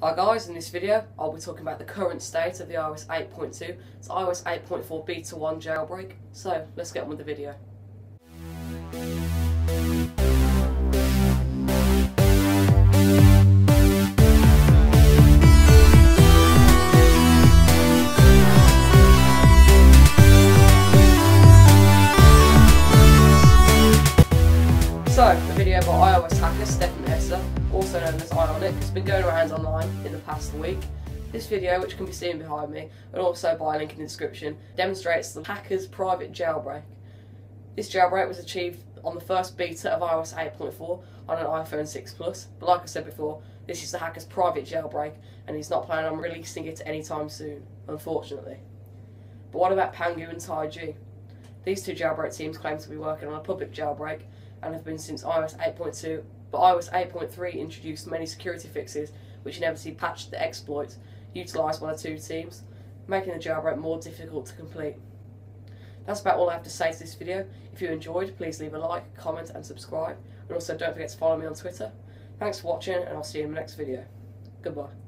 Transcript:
Hi guys, in this video I'll be talking about the current state of the iOS 8.2. It's iOS 8.4 Beta 1 jailbreak. So let's get on with the video. So, the video by iOS hacker Stefan Esser, also known as Ionic, has been going around online in the past week. This video, which can be seen behind me, and also by a link in the description, demonstrates the hacker's private jailbreak. This jailbreak was achieved on the first beta of iOS 8.4 on an iPhone 6 Plus, but like I said before, this is the hacker's private jailbreak, and he's not planning on releasing it anytime soon, unfortunately. But what about Pangu and TaiG? These two jailbreak teams claim to be working on a public jailbreak and have been since iOS 8.2, but iOS 8.3 introduced many security fixes which inevitably patched the exploits utilised by the two teams, making the jailbreak more difficult to complete. That's about all I have to say to this video. If you enjoyed, please leave a like, comment and subscribe. And also don't forget to follow me on Twitter. Thanks for watching and I'll see you in the next video. Goodbye.